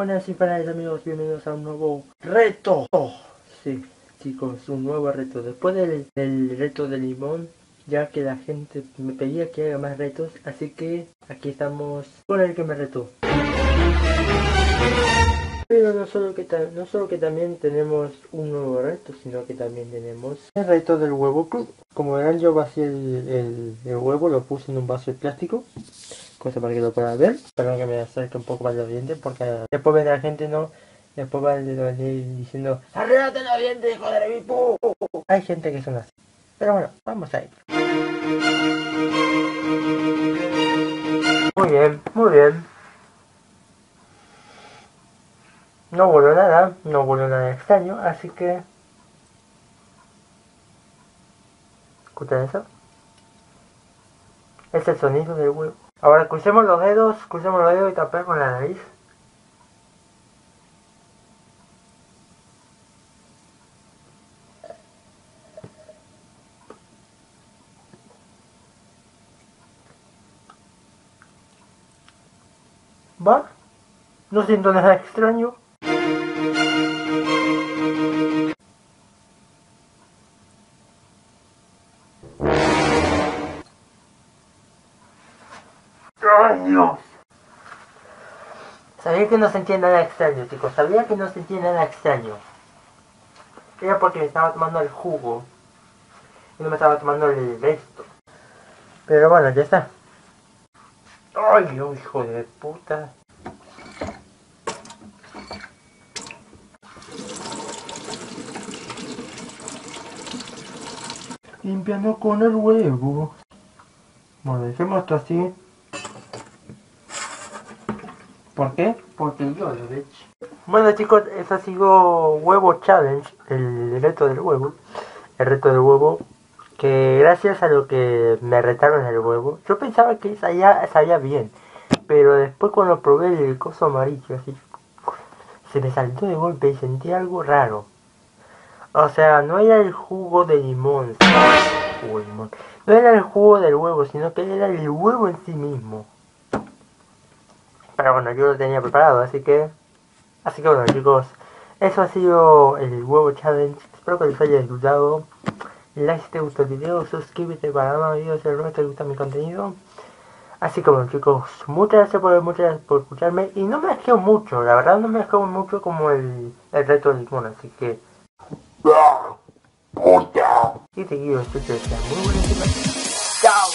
buenas y para amigos, bienvenidos a un nuevo reto. Sí, chicos, un nuevo reto. Después del, del, reto de limón, ya que la gente me pedía que haga más retos, así que aquí estamos con el que me retó. Pero no solo, que no solo que también tenemos un nuevo reto, sino que también tenemos el reto del huevo club. Como verán, yo vacié el, el huevo, lo puse en un vaso de plástico cosa para que lo puedan ver. Espero que me acerque un poco más los dientes porque después vendrá la gente, ¿no? Después va venir diciendo ¡Arréate los dientes, hijo de mi pu! Hay gente que son así. Pero bueno, vamos a ir. Muy bien, muy bien. No voló nada, no voló nada extraño, así que... ¿Escuchan eso? Es el sonido del huevo. Ahora crucemos los dedos, crucemos los dedos y tapemos la nariz. ¿Va? No siento nada extraño. Sabía que no sentía nada extraño, chicos. Sabía que no sentía nada extraño. Era porque me estaba tomando el jugo. Y no me estaba tomando el resto. Pero bueno, ya está. ¡Ay, hijo de puta! Limpiando con el huevo. Bueno, dejemos esto así. ¿Por qué? Porque yo lo he hecho. Bueno chicos, eso ha sido Huevo Challenge, el reto del huevo. El reto del huevo. Que gracias a lo que me retaron el huevo, yo pensaba que sabía, sabía bien. Pero después cuando probé el coso amarillo así, se me saltó de golpe y sentí algo raro. O sea, no era el jugo de limón. Jugo de limón. No era el jugo del huevo, sino que era el huevo en sí mismo. Pero bueno, yo lo tenía preparado, así que... Así que bueno, chicos. Eso ha sido el huevo challenge. Espero que les haya disfrutado. Like si te gustó el video, suscríbete para más videos si no te gusta mi contenido. Así que bueno chicos, muchas gracias por, muchas por escucharme y no me dejado mucho, la verdad no me dejado mucho como el, el reto del limón, así que... Y te quiero, espero muy buena ¡Chao!